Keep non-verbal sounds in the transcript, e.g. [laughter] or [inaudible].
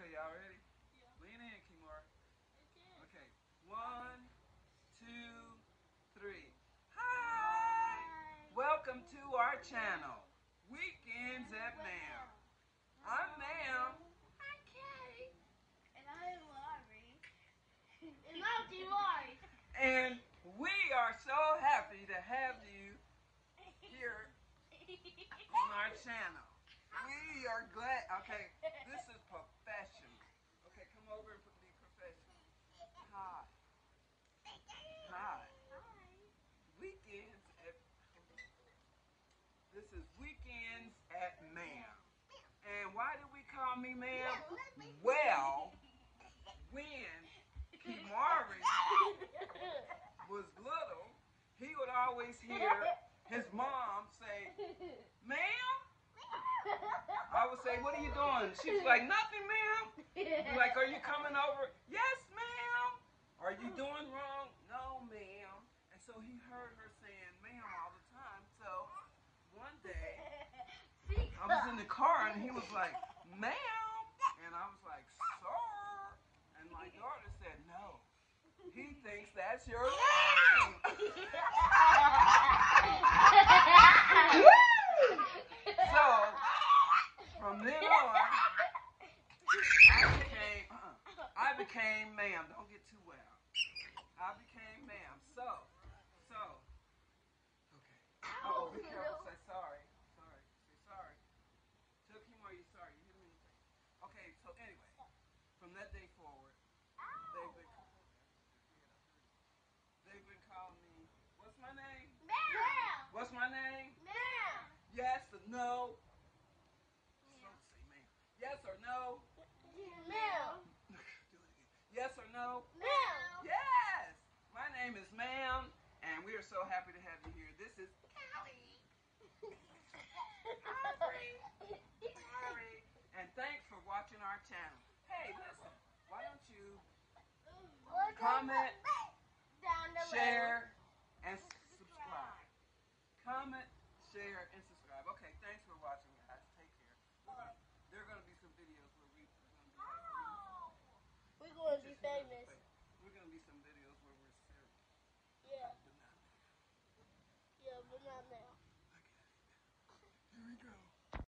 Okay, y'all ready? Yeah. Lean in, Kimura. Okay, one, two, three. Hi! Welcome to our channel, Weekends at Ma'am. I'm Ma'am. And I'm Laurie. And I'm Delari. And we are so happy to have you here [laughs] on our channel. We are glad. Okay, this is professional. Okay, come over and be professional. Hi. Hi. Weekends at. This is Weekends at Ma'am. And why do we call me Ma'am? Well, when Kimari was little, he would always hear his mom say, Ma'am? I would say, What are you doing? She was like, Nothing, ma'am. Like, Are you coming over? Yes, ma'am. Are you doing wrong? No, ma'am. And so he heard her saying, Ma'am, all the time. So one day, I was in the car and he was like, Ma'am. And I was like, Sir. And my daughter said, No. He thinks that's your name. [laughs] So, from then on, I became, uh-uh, I became ma'am. Don't get too well. I became ma'am. So, so, okay. Oh, be careful. Say sorry. Sorry. Say sorry. Tell Kim are you sorry. You hit me in the face. Okay, so anyway, from that day forward, they've been, they've been calling me, what's my name? What's my name? Yes or no? Ma'am. Yes or no? Again. Yes or no? Yes! My name is Ma'am, and we are so happy to have you here. This is Callie. Aubrey. Aubrey. And thanks for watching our channel. Hey, listen, why don't you comment, share, and subscribe? Comment, share, and subscribe.